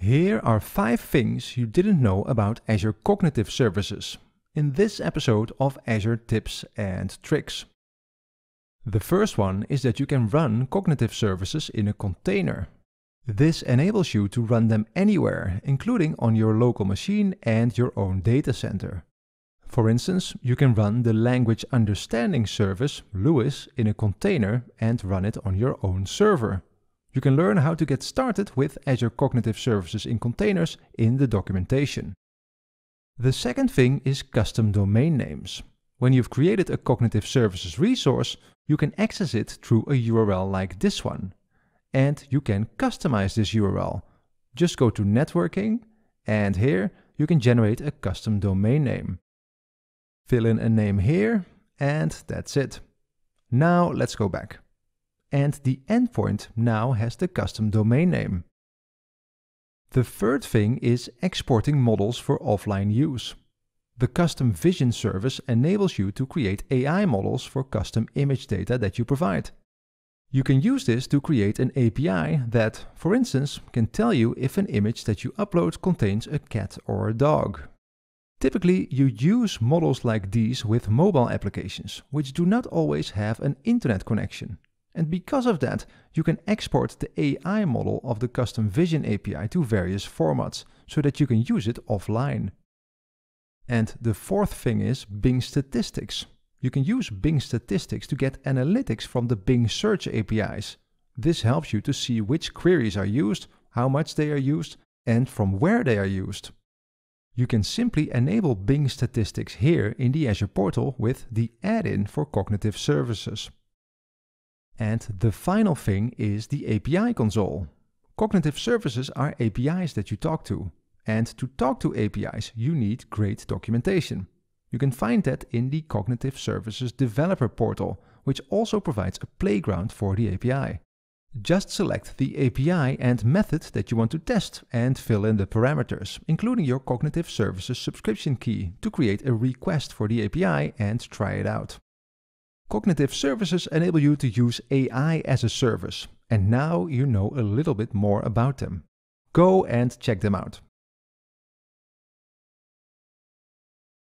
Here are five things you didn't know about Azure Cognitive Services in this episode of Azure Tips and Tricks. The first one is that you can run cognitive services in a container. This enables you to run them anywhere, including on your local machine and your own data center. For instance, you can run the Language Understanding Service, LUIS, in a container and run it on your own server. You can learn how to get started with Azure Cognitive Services in containers in the documentation. The second thing is custom domain names. When you've created a Cognitive Services resource, you can access it through a URL like this one. And you can customize this URL. Just go to networking and here you can generate a custom domain name. Fill in a name here and that's it. Now let's go back and the endpoint now has the custom domain name. The third thing is exporting models for offline use. The Custom Vision service enables you to create AI models for custom image data that you provide. You can use this to create an API that, for instance, can tell you if an image that you upload contains a cat or a dog. Typically, you use models like these with mobile applications, which do not always have an internet connection. And because of that, you can export the AI model of the Custom Vision API to various formats so that you can use it offline. And the fourth thing is Bing Statistics. You can use Bing Statistics to get analytics from the Bing Search APIs. This helps you to see which queries are used, how much they are used, and from where they are used. You can simply enable Bing Statistics here in the Azure portal with the add-in for cognitive services. And the final thing is the API console. Cognitive services are APIs that you talk to. And to talk to APIs, you need great documentation. You can find that in the Cognitive Services Developer Portal, which also provides a playground for the API. Just select the API and method that you want to test and fill in the parameters, including your Cognitive Services subscription key to create a request for the API and try it out. Cognitive services enable you to use AI as a service, and now you know a little bit more about them. Go and check them out.